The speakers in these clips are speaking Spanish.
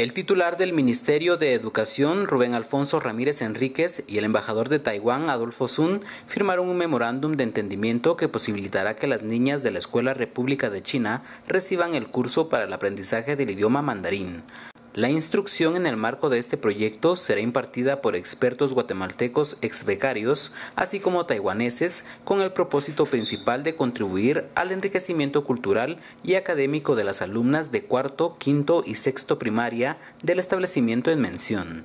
El titular del Ministerio de Educación, Rubén Alfonso Ramírez Enríquez, y el embajador de Taiwán, Adolfo Sun, firmaron un memorándum de entendimiento que posibilitará que las niñas de la Escuela República de China reciban el curso para el aprendizaje del idioma mandarín. La instrucción en el marco de este proyecto será impartida por expertos guatemaltecos ex becarios, así como taiwaneses, con el propósito principal de contribuir al enriquecimiento cultural y académico de las alumnas de cuarto, quinto y sexto primaria del establecimiento en mención.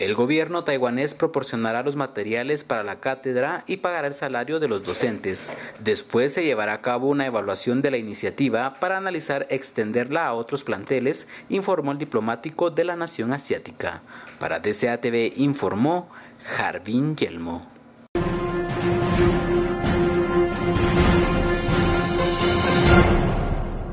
El gobierno taiwanés proporcionará los materiales para la cátedra y pagará el salario de los docentes. Después se llevará a cabo una evaluación de la iniciativa para analizar extenderla a otros planteles, informó el diplomático de la nación asiática. Para DCATV informó Jarvin Yelmo.